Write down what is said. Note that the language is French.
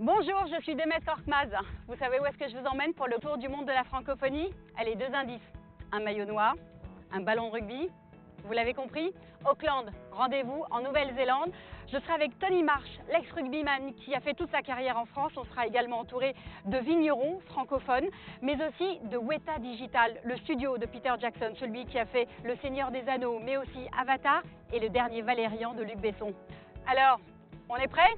Bonjour, je suis Demet Korkmaz. Vous savez où est-ce que je vous emmène pour le tour du monde de la francophonie? Allez, deux indices. Un maillot noir, un ballon de rugby. Vous l'avez compris? Auckland, rendez-vous en Nouvelle-Zélande. Je serai avec Tony Marsh, l'ex-rugbyman qui a fait toute sa carrière en France. On sera également entouré de vignerons francophones, mais aussi de Weta Digital, le studio de Peter Jackson, celui qui a fait Le Seigneur des Anneaux, mais aussi Avatar et le dernier Valérian de Luc Besson. Alors, on est prêt